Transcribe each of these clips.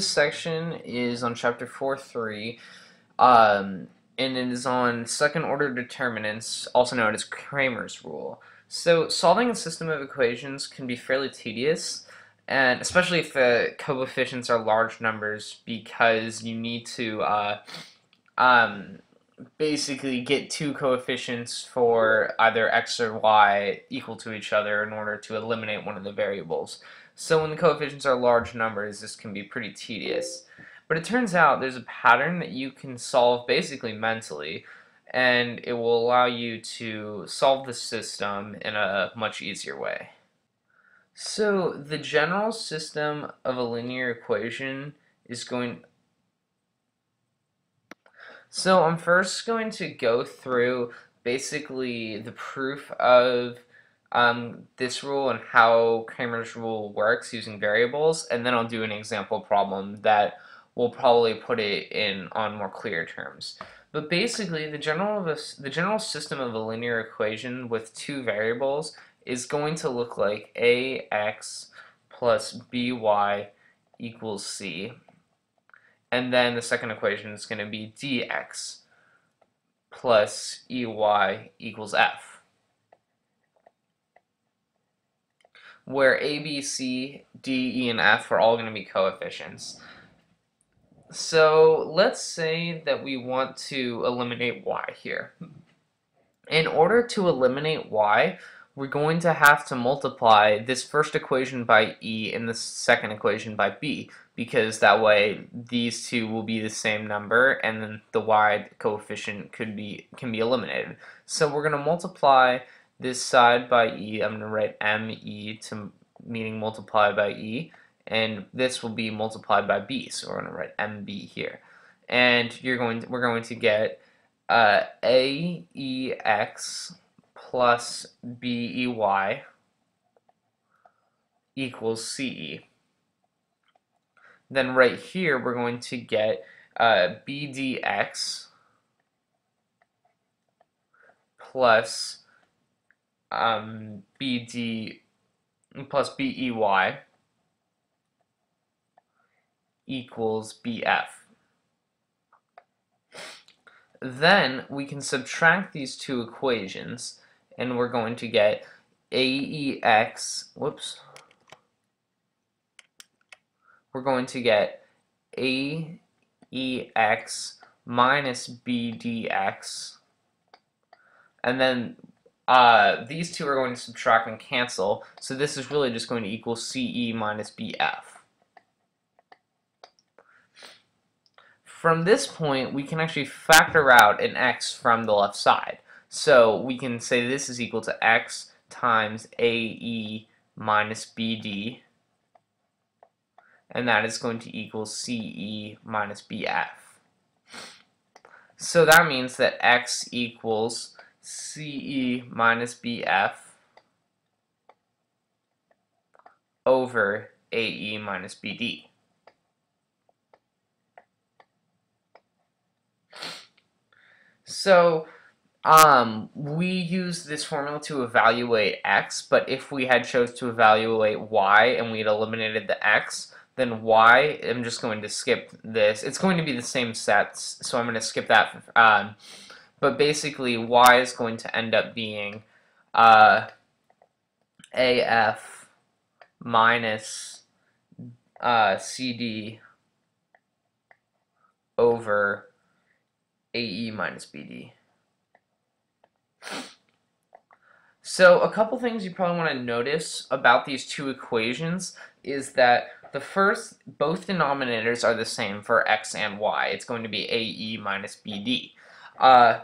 This section is on chapter 4.3, um, and it is on second order determinants, also known as Cramer's rule. So solving a system of equations can be fairly tedious, and especially if the coefficients are large numbers because you need to uh, um, basically get two coefficients for either x or y equal to each other in order to eliminate one of the variables. So when the coefficients are large numbers, this can be pretty tedious. But it turns out there's a pattern that you can solve basically mentally, and it will allow you to solve the system in a much easier way. So the general system of a linear equation is going so I'm first going to go through basically the proof of um, this rule and how Cramer's rule works using variables, and then I'll do an example problem that will probably put it in on more clear terms. But basically, the general, the general system of a linear equation with two variables is going to look like ax plus by equals c. And then the second equation is going to be dx plus ey equals f. where A, B, C, D, E, and F are all going to be coefficients. So let's say that we want to eliminate y here. In order to eliminate y, we're going to have to multiply this first equation by e and the second equation by b because that way these two will be the same number and then the y coefficient could be can be eliminated. So we're going to multiply this side by e, I'm going to write me to meaning multiply by e, and this will be multiplied by b, so we're going to write mb here. And you're going to, we're going to get uh, aex plus bey equals ce. Then right here we're going to get uh, bdx plus um, BD plus BEY equals BF. Then we can subtract these two equations and we're going to get AEX, whoops, we're going to get AEX minus BDX and then uh, these two are going to subtract and cancel, so this is really just going to equal CE minus BF. From this point, we can actually factor out an x from the left side. So we can say this is equal to x times AE minus BD, and that is going to equal CE minus BF. So that means that x equals CE minus BF over AE minus BD. So um, we use this formula to evaluate x, but if we had chose to evaluate y and we had eliminated the x, then y, I'm just going to skip this. It's going to be the same sets, so I'm going to skip that. Um, but basically, y is going to end up being uh, AF minus uh, CD over AE minus BD. So a couple things you probably want to notice about these two equations is that the first, both denominators are the same for x and y. It's going to be AE minus BD. Uh,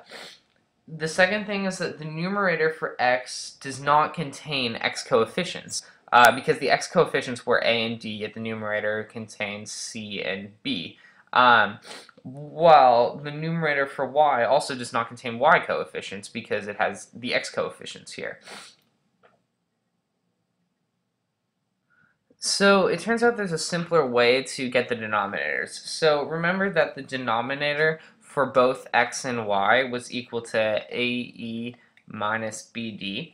the second thing is that the numerator for x does not contain x coefficients. Uh, because the x coefficients were a and d, yet the numerator contains c and b. Um, while the numerator for y also does not contain y coefficients because it has the x coefficients here. So it turns out there's a simpler way to get the denominators. So remember that the denominator for both x and y was equal to AE minus BD.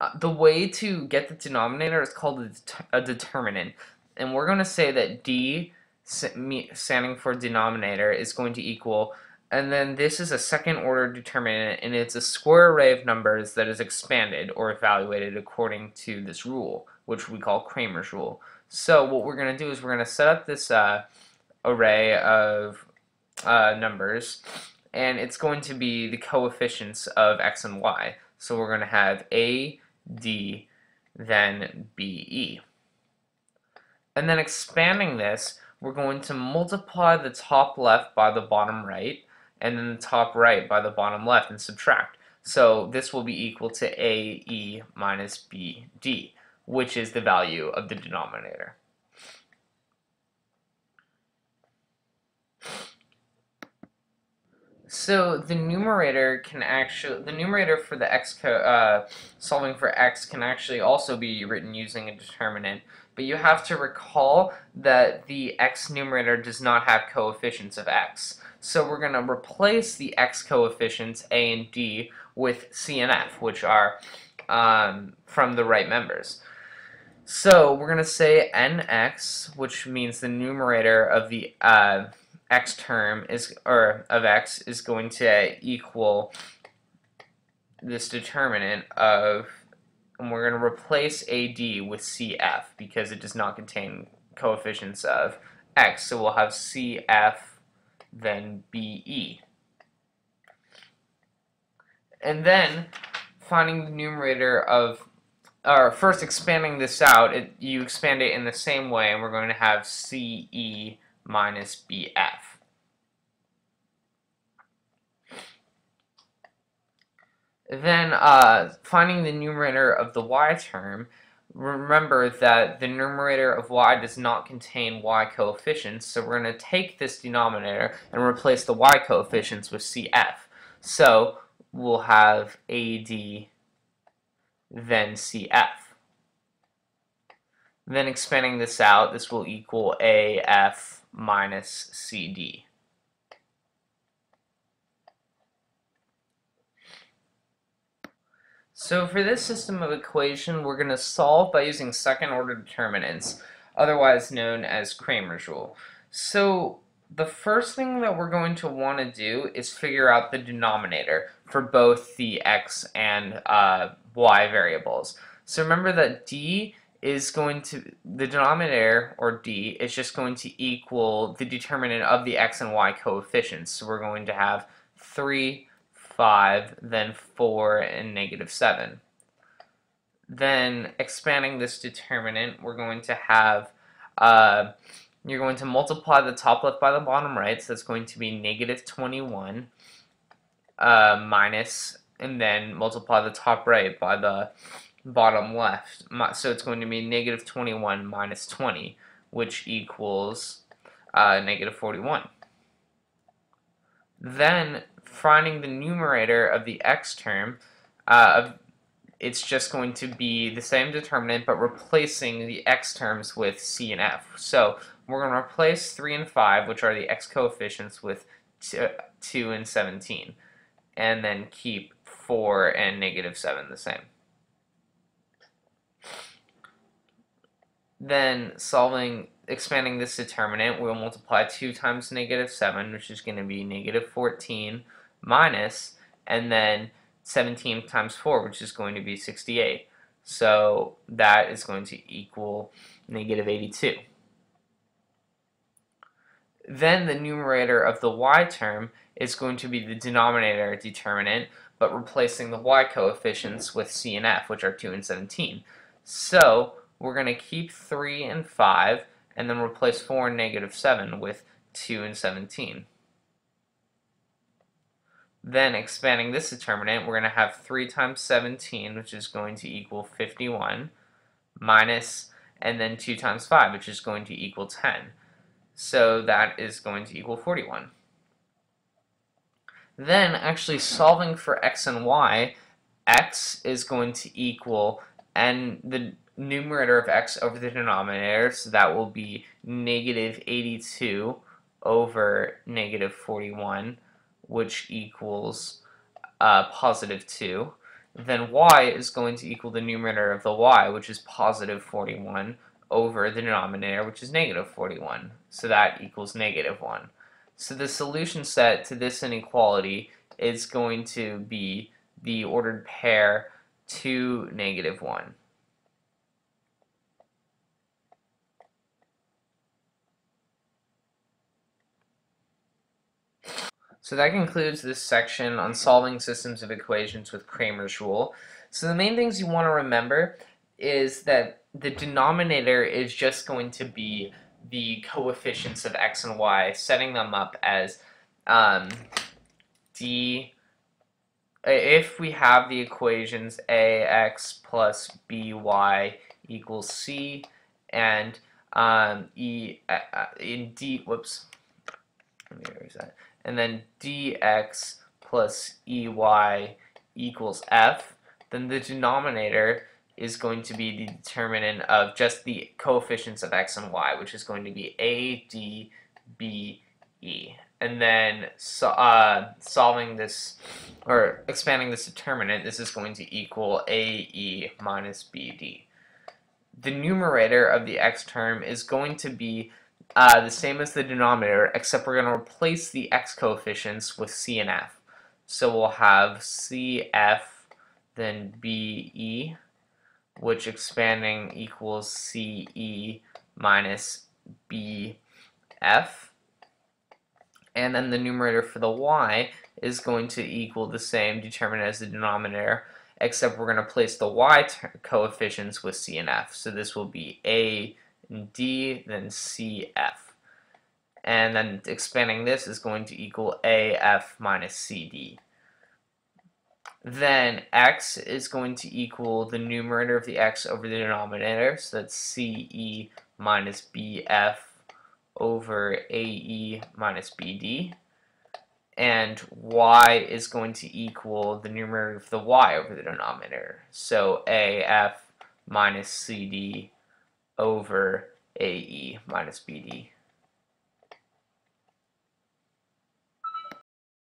Uh, the way to get the denominator is called a, det a determinant. and we're going to say that d standing for denominator is going to equal and then this is a second order determinant and it's a square array of numbers that is expanded or evaluated according to this rule which we call Cramer's rule. So what we're going to do is we're going to set up this uh, array of uh, numbers and it's going to be the coefficients of x and y. So we're going to have a, d, then b, e. And then expanding this, we're going to multiply the top left by the bottom right and then the top right by the bottom left and subtract. So this will be equal to AE minus BD, which is the value of the denominator. So the numerator can actually, the numerator for the x, uh, solving for x can actually also be written using a determinant, but you have to recall that the x numerator does not have coefficients of x. So we're going to replace the x coefficients a and d with c and f, which are um, from the right members. So we're going to say nx, which means the numerator of the uh, x term is, or of x is going to equal this determinant of, and we're going to replace AD with CF because it does not contain coefficients of x. So we'll have CF then BE. And then finding the numerator of, or first expanding this out, it, you expand it in the same way, and we're going to have CE minus BF. Then uh, finding the numerator of the y term, remember that the numerator of y does not contain y coefficients, so we're going to take this denominator and replace the y coefficients with CF. So we'll have AD then CF. Then expanding this out, this will equal AF minus CD. So for this system of equation, we're going to solve by using second order determinants, otherwise known as Cramer's rule. So the first thing that we're going to want to do is figure out the denominator for both the x and uh, y variables. So remember that d is going to, the denominator, or d, is just going to equal the determinant of the x and y coefficients. So we're going to have 3 5, then 4, and negative 7. Then expanding this determinant, we're going to have, uh, you're going to multiply the top left by the bottom right, so that's going to be negative 21 uh, minus, and then multiply the top right by the bottom left. So it's going to be negative 21 minus 20, which equals uh, negative 41. Then finding the numerator of the x term, uh, it's just going to be the same determinant, but replacing the x terms with c and f. So we're going to replace 3 and 5, which are the x coefficients, with 2 and 17, and then keep 4 and negative 7 the same. Then solving, expanding this determinant, we'll multiply 2 times negative 7, which is going to be negative 14, minus, and then 17 times 4, which is going to be 68. So that is going to equal negative 82. Then the numerator of the y term is going to be the denominator determinant, but replacing the y coefficients with c and f, which are 2 and 17. So we're going to keep 3 and 5, and then replace 4 and negative 7 with 2 and 17. Then expanding this determinant, we're going to have 3 times 17, which is going to equal 51, minus, and then 2 times 5, which is going to equal 10. So that is going to equal 41. Then, actually solving for x and y, x is going to equal, and the numerator of x over the denominator, so that will be negative 82 over negative 41 which equals uh, positive 2, then y is going to equal the numerator of the y, which is positive 41, over the denominator, which is negative 41. So that equals negative 1. So the solution set to this inequality is going to be the ordered pair 2, negative 1. So that concludes this section on solving systems of equations with Cramer's rule. So the main things you want to remember is that the denominator is just going to be the coefficients of x and y, setting them up as um, d, if we have the equations ax plus by equals c, and um, e, uh, uh in d, whoops, let me erase that, and then dx plus ey equals f, then the denominator is going to be the determinant of just the coefficients of x and y, which is going to be a, d, b, e. And then so, uh, solving this, or expanding this determinant, this is going to equal a, e minus b, d. The numerator of the x term is going to be uh, the same as the denominator, except we're going to replace the x coefficients with c and f. So we'll have cf, then be, which expanding equals ce minus bf. And then the numerator for the y is going to equal the same determinant as the denominator, except we're going to place the y coefficients with c and f. So this will be a d, then cf. And then expanding this is going to equal af minus cd. Then x is going to equal the numerator of the x over the denominator, so that's ce minus bf over ae minus bd. And y is going to equal the numerator of the y over the denominator, so af minus cd over AE minus BD.